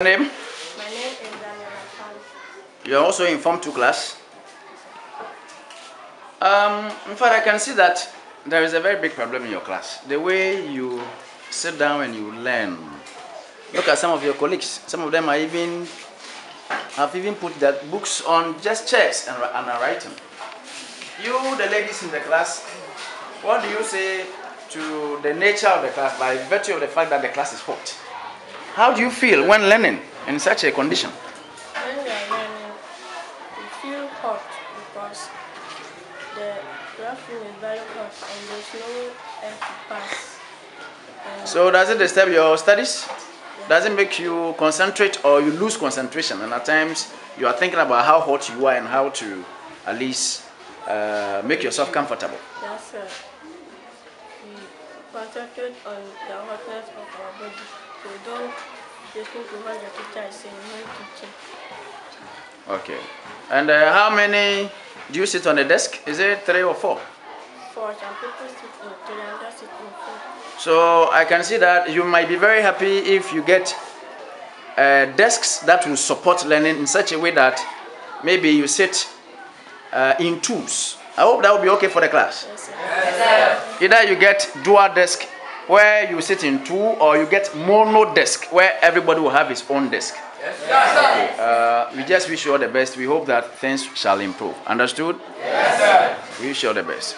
name? My name is Daniel Hassan. You're also in Form 2 class. Um, in fact, I can see that there is a very big problem in your class. The way you sit down and you learn. Look at some of your colleagues. Some of them are even have even put their books on just chairs and, and are writing. You, the ladies in the class, what do you say to the nature of the class by virtue of the fact that the class is hot? How do you feel when learning in such a condition? When we are learning, we feel hot because the classroom is very hot and there's no air to pass. And So does it disturb your studies? Does it make you concentrate or you lose concentration? And at times you are thinking about how hot you are and how to at least uh, make yourself comfortable. that's uh, we concentrate on the hotness of our body. So don't listen to what the teacher is saying when teaching. Okay. And uh, how many do you sit on the desk? Is it three or four? For some people sit in three and others sit in four. So I can see that you might be very happy if you get uh, desks that will support learning in such a way that maybe you sit uh, in twos. I hope that will be okay for the class. Yes, sir. Either you get dual desk where you sit in two, or you get mono desk where everybody will have his own desk. Okay, uh, we just wish you all the best. We hope that things shall improve. Understood? Yes, sir. We wish you all the best.